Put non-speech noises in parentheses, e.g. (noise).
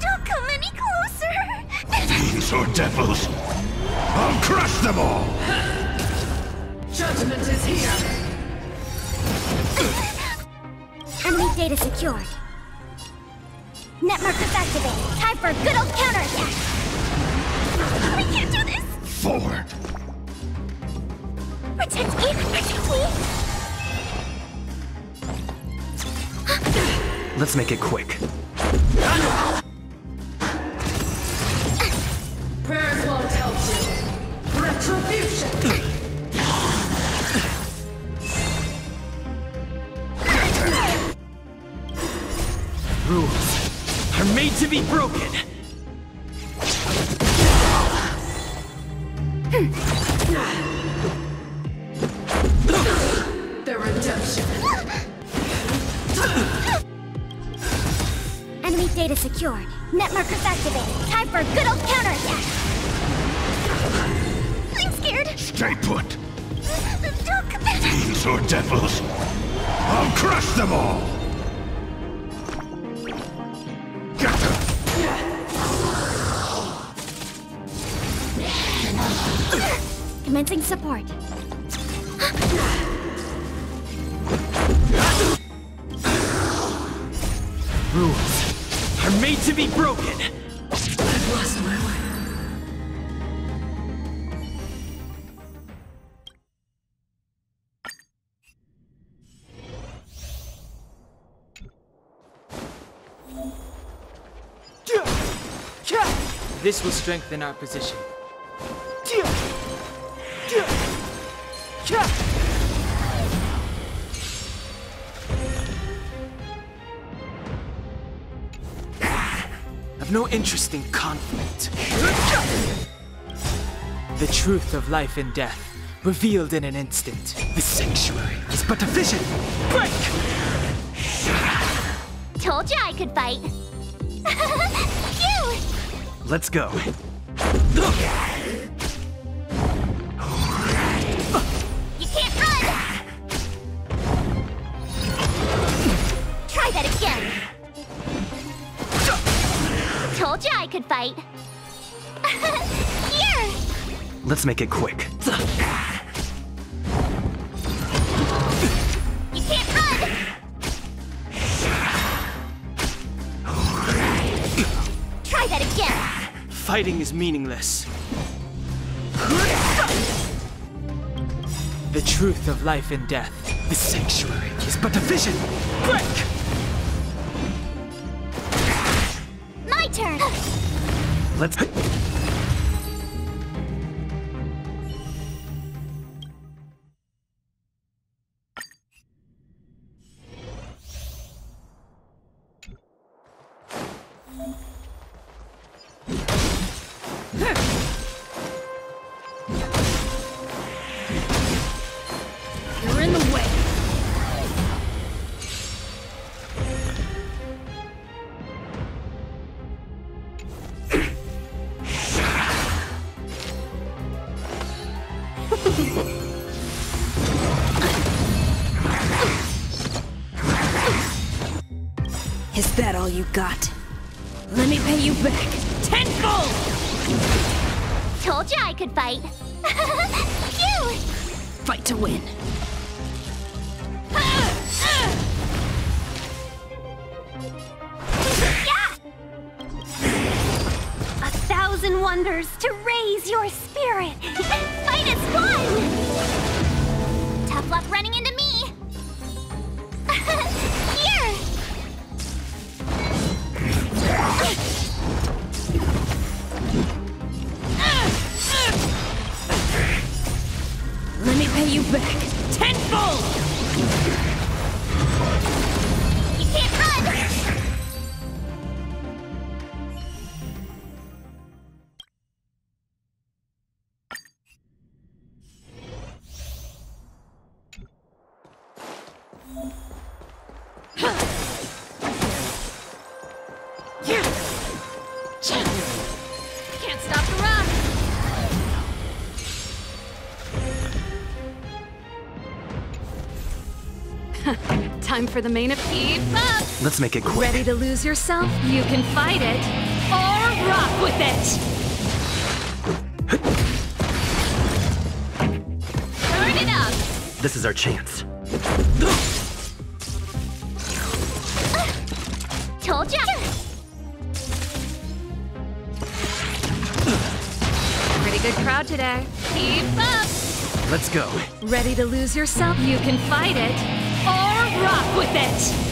Don't come any closer! Fiends or devils, I'll crush them all! Judgment is here! Enemy data secured. Net markers. Time for a good old counterattack! Let's make it quick. Prayers won't help you. Retribution! Rules are made to be broken. Hmm. Data secured. Net markers activated. Time for a good old counterattack! I'm scared! Stay put! Back! Fiends or devils, I'll crush them all! Get them! Commencing support. Are made to be broken. I've lost my way. This will strengthen our position. I've no interest in conflict. The truth of life and death, revealed in an instant. The sanctuary is but a vision. Break! Told you I could fight. (laughs) Let's go. Told you I could fight. (laughs) Here! Let's make it quick. You can't run! Try that again! Fighting is meaningless. The truth of life and death. The sanctuary is but a vision. Break! Turn! Let's. Is that all you got? Let me pay you back tenfold! Told you I could fight. (laughs) Phew! Fight to win. Thousand wonders to raise your spirit. (laughs) Fight is fun! Tough luck running into me. (laughs) Time for the main up! Let's make it quick. Ready to lose yourself? You can fight it or rock with it! Turn it up! This is our chance. Told ya! Pretty good crowd today. Keep up! Let's go. Ready to lose yourself? You can fight it or rock with it!